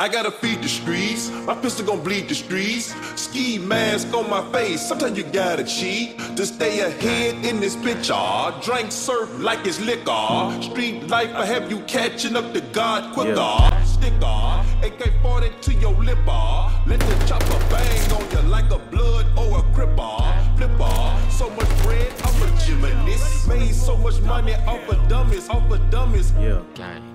I gotta feed the streets. My pistol gon' bleed the streets. Ski mask on my face. Sometimes you gotta cheat to stay ahead in this picture. Drink surf like it's liquor. Street life, I have you catching up to God quicker. Yeah. Sticker, AK 40 to your lipper. Let the chopper bang on you like a blood or a cripper. Flipper, so much bread, I'm a gymnast. Made so much money off of dummies, off of dummies. Yeah.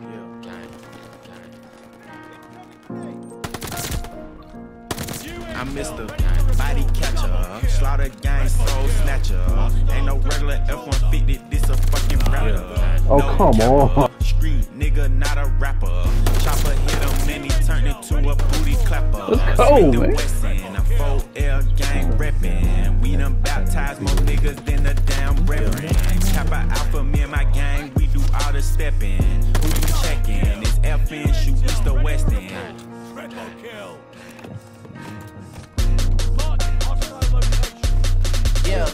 Mr. Body Catcher, Slaughter Gang Soul Snatcher. Ain't no regular F-150, this a fucking rapper. Oh, come on. Street nigga, not a rapper. Chopper hit him and he turned into a booty clapper. Let's go, man. Wesson, a 4L gang reppin'. We done baptized more niggas than a damn reverend. Kappa Alpha, me and my gang, we do all the steppin'. Who you checkin'? It's FN, shoot east or west end. Yeah.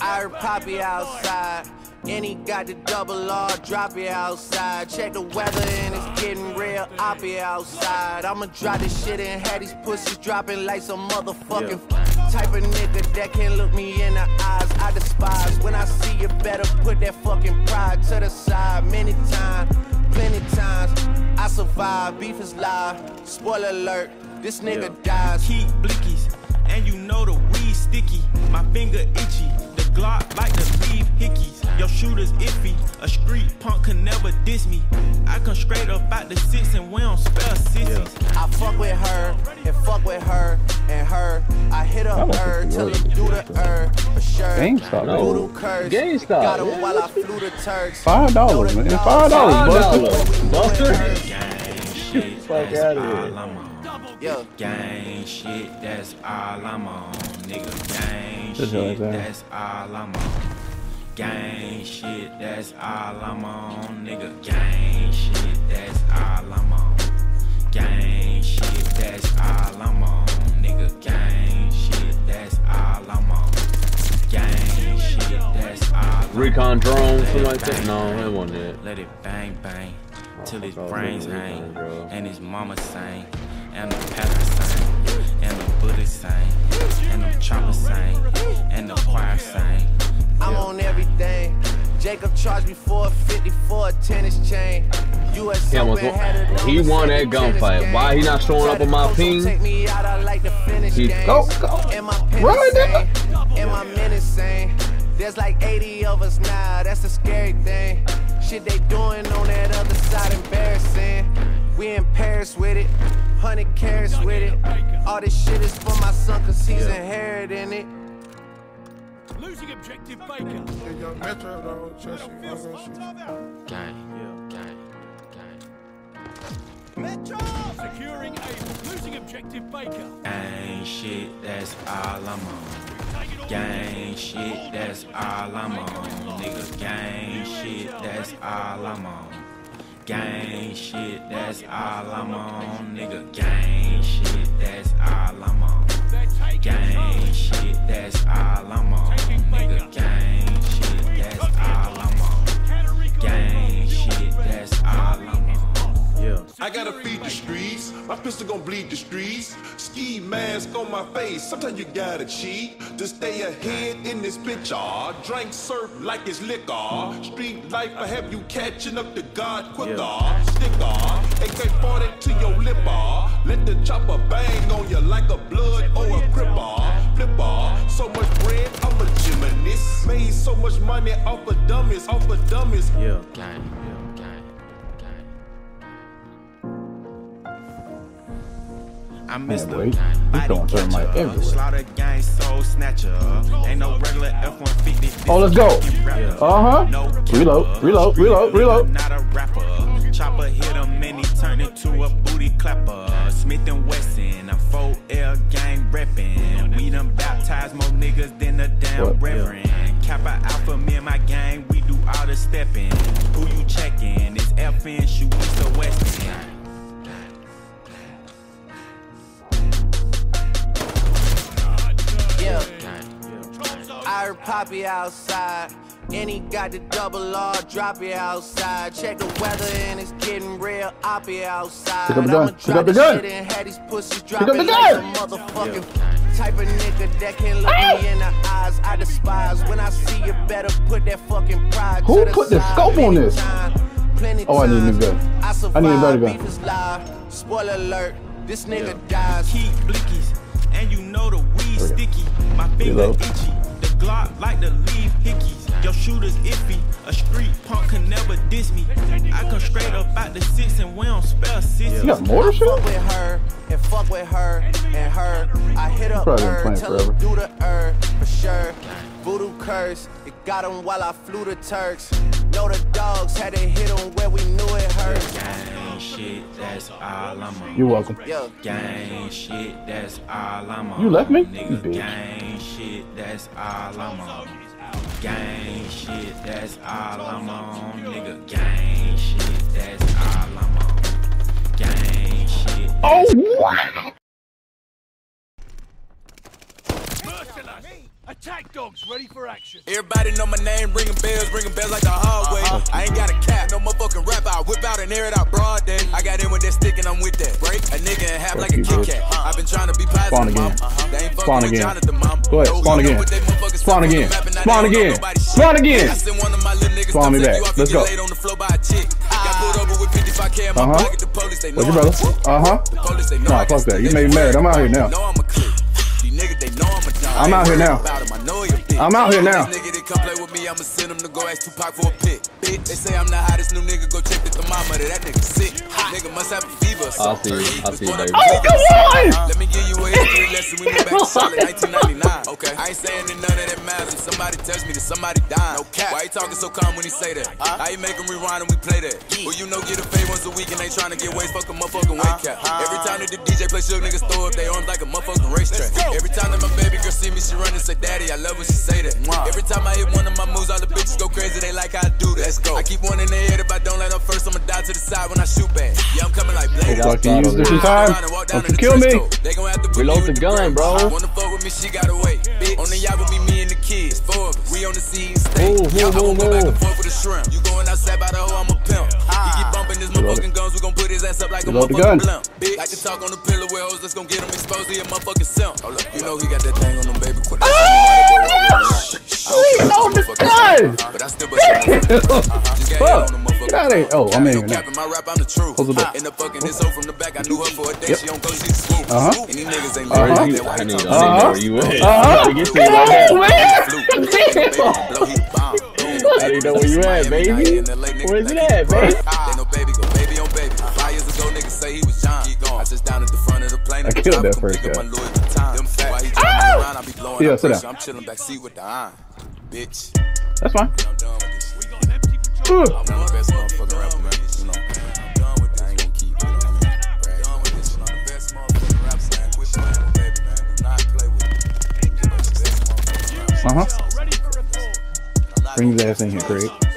I heard Poppy outside. And he got the double R, drop it outside. Check the weather and it's getting real, I'll be outside. I'ma drop this shit and have these pussies dropping like some motherfucking type of nigga that can't look me in the eyes. I despise when I see you better put that fucking pride to the side. Many times, plenty times, I survive. Beef is live. Spoiler alert, this nigga dies. keep blickies, and you know the sticky. My finger itchy, the Glock like to leave hickeys. Your shooter's iffy, a street punk can never diss me. I come straight up out the six and we don't spell sissies. I fuck with her and fuck with her and her. I hit I up her till it it do the her for sure. GameStop, Voodoo no. curse. GameStop, Got him yeah. while I flew the Turks. Five dollars, man. Five dollars. Buster. Buster. it hurts. Gang shit, Fuck that's outta all here. I'm on. Yeah. Gang shit, that's all I'm on. Nigga, gang That's shit, right. that's all I'm on. Gang shit, that's all I'm on. Nigga, gang shit, that's all I'm on. Gang shit, that's all I'm on. Nigga, gang shit, that's all I'm on. Gang shit, that's all I'm on. Recon drone, something like that. No, bang. that wasn't it. Let it bang bang till his I brains hang and his mama sang and the pastor sang and the Buddhist sang and the chopper sang and the choir sang. I'm on everything. Jacob charged me 450 for a tennis chain. US Yeah, Open well, had he won that gunfight. Why he not showing up the on my coach don't ping? Take me out, I like to finish He- games. Go, go. And my pen Run, insane. And my men. There's like 80 of us now, that's a scary thing. Shit they doing on that other side embarrassing. We in Paris with it, 100 carats with it. All this shit is for my son cause he's inheriting it. Losing objective Baker. Young Metro, though, trust you. I'm gonna shoot. Gang, gang, gang. Securing A. Losing objective Baker. Gang shit, that's all I'm on. Gang shit, that's all I'm on. Nigga, gang shit, that's all I'm on. Gang shit, that's all I'm on. Nigga, gang shit, that's all I'm on. Gang shit, that's all I'm on. Nigga, gang I gotta feed the streets. My pistol gon' bleed the streets. Ski mask on my face. Sometimes you gotta cheat to stay ahead in this picture. Ah, drink surf like it's liquor. Street life, I have you catching up to God quicker. Ah, sticker, AK 40 to your lipper. Ah. Let the chopper bang on you like a blood or a cripper. Flipper, so much bread, I'm a gymnast. Made so much money off of dummies, off of dummies. Yeah. Gang, I miss Man, the wait. He's body throwing thermite catcher, everywhere. slaughter gang soul snatcher. Ain't no regular F-150. Oh, let's go. Uh-huh. No Reload, reload, reload, reload. Not a rapper. Chopper hit him and he turned into a booty clapper. Smith and Wesson, a 4L gang reppin'. We done baptized more niggas than a damn What? reverend. Kappa Alpha, me and my gang, we do all the steppin'. Who you checkin'? It's FN, shoot east or west end. Yeah. Gang, I heard Poppy outside. And he got the double R, drop it outside. Check the weather and it's getting real oppy outside. Pick up the gun. I'ma Pick up the gun. shit and have these pussies up the gun. some motherfucking type of nigga that can look me ah! in the eyes. I despise when I see you better put that fucking pride Who to the put the side. scope on this? time, plenty Oh, I need a new times. gun. I I need a better gun. Beef is live. Spoiler alert. This nigga dies. Keep blickies, and you know the weed There we go. sticky. My finger Reload. itchy. The Glock like to leave hickeys. Your shooter's iffy. A street punk can never diss me. I come straight up out the six and we don't spell sissies. You got mortar I fuck with her and fuck with her and her. I hit up Probably been her, playing tell her forever. do the her for sure. Voodoo curse, it got him while I flew the Turks. Know the dogs had to hit him where we knew it hurt. Gang shit, that's all I'm on. You're welcome. Yeah, Gang shit, that's all I'm on. You left me? You bitch. gang shit, that's all I'm on. Gang shit, that's all I'm on. Nigga, gang shit, that's all I'm on. Gang shit. Oh, wow. Attack dogs ready for action. Everybody know my name, ringing bells, ringing bells like the hallway. I ain't got a cap, no motherfucking rap. I whip out and air it out broad day. I got in with that stick and I'm with that. Break a nigga in half like a you, Kit. Kat. I've been trying to be positive, Spawn again. mama. They ain't fucking Spawn again. Jonathan, mama. Go ahead, spawn you know again. what they Spawn stuff on the again. map and now Spawn they don't know again. Spawn again. I sent one of my little niggas Spawn me back. Let's go. laid on the floor by a chick. Got pulled over with 55k in my pocket. The police, What's your brother? Uh huh. The police, they know Nah, fuck that. You made me mad. I'm out here now. Know I'm a click. These niggas, they know I'm a dime. I'm out here now. I'm out here now. Nigga that come play with me, I'ma send him to go ask Tupac for a pick. Bitch, they say I'm the hottest new nigga. Go check the thermometer. That nigga sick. Nigga must have a fever. I'll see you. I'll see you, born baby. Oh, come on! Let me give you a history lesson. We moved back to Charlotte, 1999. Okay. I ain't saying that none of that matters. Somebody tells me that somebody died. No cap. Why he talking so calm when he say that? How you make him rewind and we play that? Well, you know, get a fade once a week and they trying to get waste. Fuck a motherfucking weight cap. Every time that the DJ play, shook niggas throw up their arms like a motherfucking racetrack. Every time that my she run and say, Daddy, I love when she say that. Every time I hit one of my moves, all the bitches go crazy. They like how I do that. Let's go. I keep one in the head. If I don't let her first, I'ma die to the side when I shoot back. Yeah, I'm coming like Blade. Hope I can use this time. Don't you kill me. They gon' have to Reload the gun, bro. Wanna fuck with me, she gotta wait. Bitch. On the yacht with me, me and the kids. Four of us. We on the sea and stay. Move, Yeah, like a the motherfucking gun. blimp. Bitch, like to talk on the pillow with hoes, let's gon' get him exposed. He a motherfucking simp. Hold up. You know he got that thing on him, baby. Quit that shit. Reload the gun! But I still bust your motherfucker. Just got hit on the Fuck. motherfucker. Get out of here. Oh, I'm in No here now. cap my rap, I'm the truth. Close the door. In the fucking this from the back, I knew her for a day. Yep. She don't go, she swoop. Uh-huh. And these niggas ain't Uh-huh. learning I that. Why need, they I need know where you at. Uh-huh. I'm trying to get to you right Oh, man. Blow, he bomb. I need to know where you at, baby. Where's it at, baby? I killed that first guy. Them fat. Why he driving around? I be blowing Yeah, sit down. I'm chilling back seat with the iron. Bitch, That's fine. I'm done with this. We got an empty patrol. Ugh. I'm the best motherfucking rapper, man. You know, I'm done with this. I ain't gonna keep, you know what I mean? Done with this. I'm the best motherfucking rapper, man. Quit playing baby, man. Do not play with me. I'm the best motherfucking rapper. Uh huh. Ready for report. I'm not Bring his ass in here, Craig.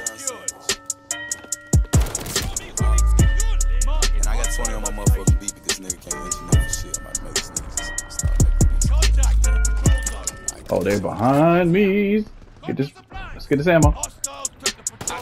Oh, they're behind me. Get this. Let's get this ammo. Hostiles took the patrol.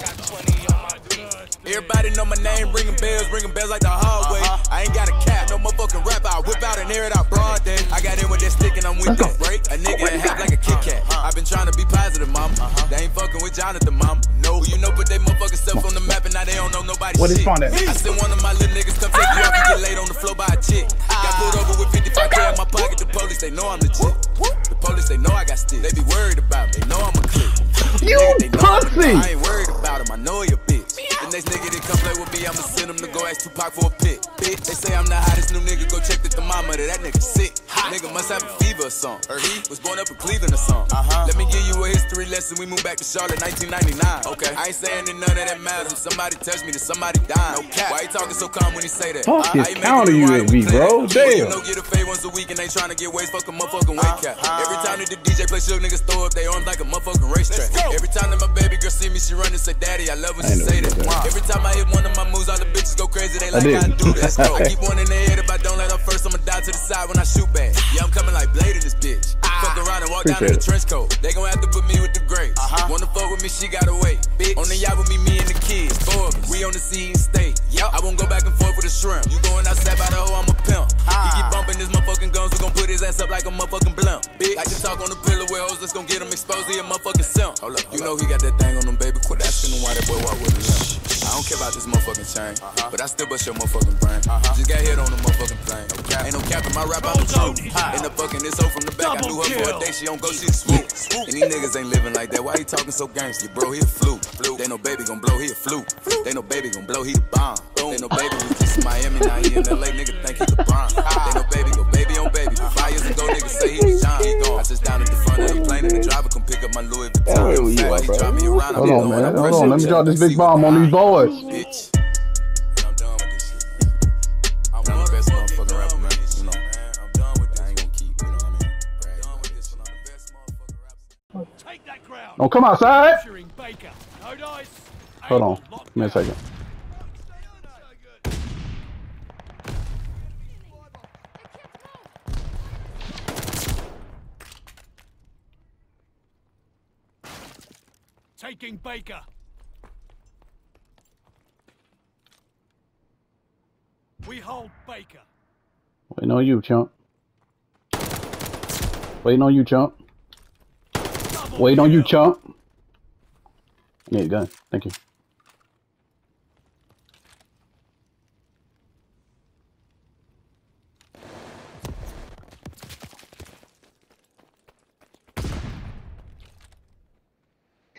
Everybody know my name, ringing bells, ringing bells like the hallway. Uh-huh. I ain't got a cap, no motherfucking rap. I whip out and air it out broad day. I got in with that stick and I'm with that. Break a nigga and half like a Kit Kat. Uh-huh. I've been trying to be positive, mom. Uh-huh. They ain't fucking with Jonathan, mom. No, you know, put they motherfucking stuff on the map and now they don't know nobody What is shit. spawned at? I sent one of my little niggas you off and get laid on the floor by a chick. Got pulled over with 55k in my pocket. The police, they know I'm legit. The police, they know I got sticks. They be worried about me. They know I'm a click. You pussy! I ain't worried about him. I know he a bitch. The next nigga that come play with me, I'ma send him to go ask Tupac for a pick. Bitch, they say I'm the hottest new nigga. Go check the thermometer. That nigga sick. Nigga must have a fever or something. Or he was born up in Cleveland or something. Uh-huh. Let me give you a history lesson. We moved back to Charlotte 1999. Okay. I ain't saying that none of that matters. Somebody tells me that somebody died. No cap. Why he talking so calm when he say that? Fuck Uh, his how you at me UAV, ride when we play bro. that? Damn. You know, get a fade once a week and they trying to get waste. Fuck a motherfucking weight cap. Every time that the DJ play, shook niggas throw up their arms like a motherfucking racetrack. Every time that my baby girl see me, she run and say, Daddy, I love when she say know that. Go like did. I do that. I keep one in the head. If I don't let her first, I'ma die to the side when I shoot back. Yeah, I'm coming like Blade in this bitch. Fuck around and walk walk down in the trench coat. They gon' have to put me with the greats. Uh-huh. Wanna fuck with me, she gotta wait. Bitch. On the yacht with me, me and the kids. Four of us. We on the sea and state. Yep. I won't go back and forth with a shrimp. You going outside by the hoe, I'm a pimp. He keep bumping his motherfucking guns, we gon' put his ass up like a motherfucking blimp. Bitch. Like to talk on the pillow with hoes, let's gon' get him exposed, he a motherfucking simp. Hold up, you know he got that thing on him, baby. Quit asking him why that boy walk with a limp. I don't care about this motherfucking chain, uh-huh. but I still bust your motherfucking brain. Uh-huh. Just got hit on the motherfucking plane. Okay. Ain't no cap in my rap, I'm the truth. In the fucking this hoe from the back, Double I knew her kill. for a day, she don't go, she swoop. swoop. And these niggas ain't living like that, why he talking so gangster? Bro, he a fluke. fluke. They no baby gon' blow, he a fluke. fluke. They no baby gon' blow, he a bomb. Boom. They no baby was just Miami, now he in LA, nigga bro? Hold on, man. Hold on. Let me drop this big bomb on these boys. Bitch. I'm done with this shit. I'm the best motherfucking rapper, man. You know, I'm done with this. I ain't gonna keep, you know what I mean? Done with this one. I'm the best motherfucking rapper. Take that ground. Don't oh, come outside. Capturing Baker. No dice. Hold on. Lock Give me a second. Taking Baker. We hold Baker. Waiting on you, chump. Waiting on you, chump. Double Waiting on you, chump. I need a gun. Thank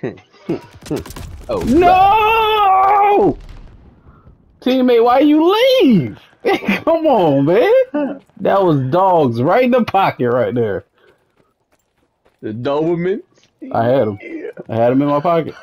you. Oh, No! Teammate, why you leave? Come on, man. That was dogs right in the pocket right there. the Doberman. I had him. I had him in my pocket.